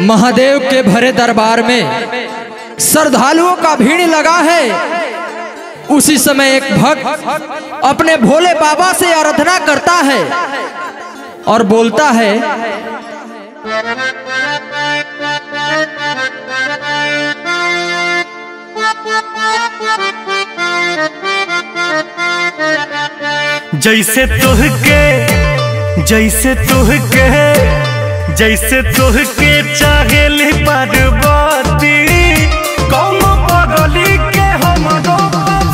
महादेव के भरे दरबार में श्रद्धालुओं का भीड़ लगा है। उसी समय एक भक्त अपने भोले बाबा से आराधना करता है और बोलता है, जैसे तुह के, जैसे तुहके जैसे तुहके चाहेली पार्वती। के हमरो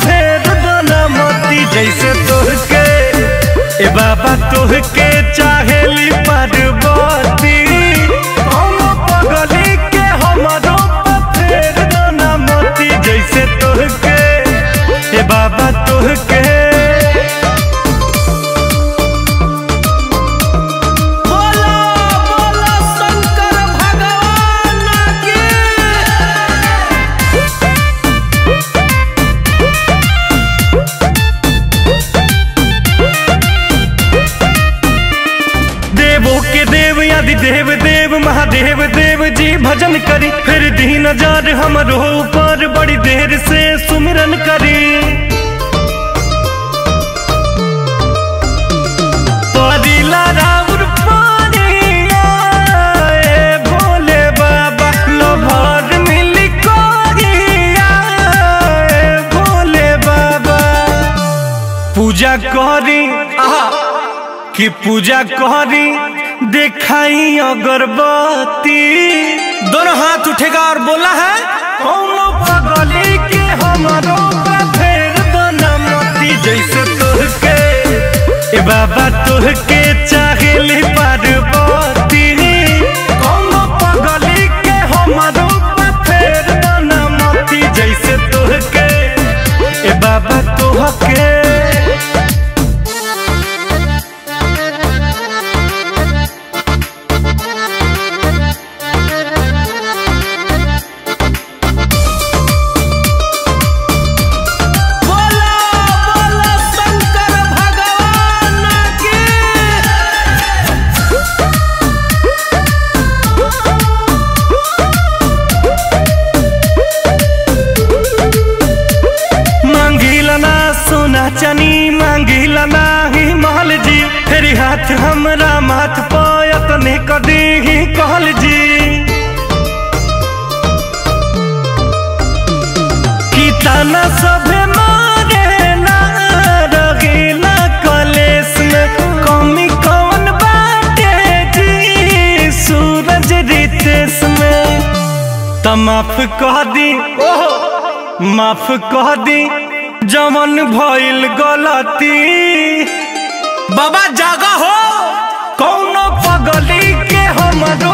फेर जैसे ए बाबा तुहके चाहेली पार्वती। के जैसे बाबा देवों के देव यदि देव देव, महादेव देव, जी भजन करी। फिर दीन जार हमरो ऊपर, बड़ी देर से सुमिरन करी। पूजा करी, आहा। कि पूजा करी, दिखाई अगरबत्ती। दोनों हाथ उठेगा और बोला है कौनो पगली के फेर जैसे ए बाबा चाहेली पार्वती। कौनो पगली के फेर जैसे ए बाबा हाथ हमरा माथ पायत ने कदी ही कहल जी। की ताना माफ़ कह दी माफ़ कह दी जमन भइल गलती। बाबा जागा हो। कौनो पगली के हमरो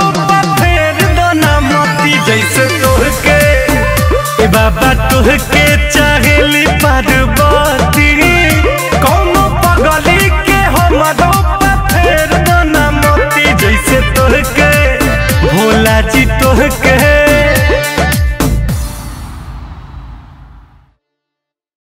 फेर दना मती जैसे तोहके। ए बाबा तोहके चाहेली पार्वती। कौनो पगली के हमरो फेर दना मती जैसे तोहके। भोला जी तोहके